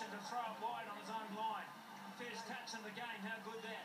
To throw it wide on his own line. First touch in the game, how good that.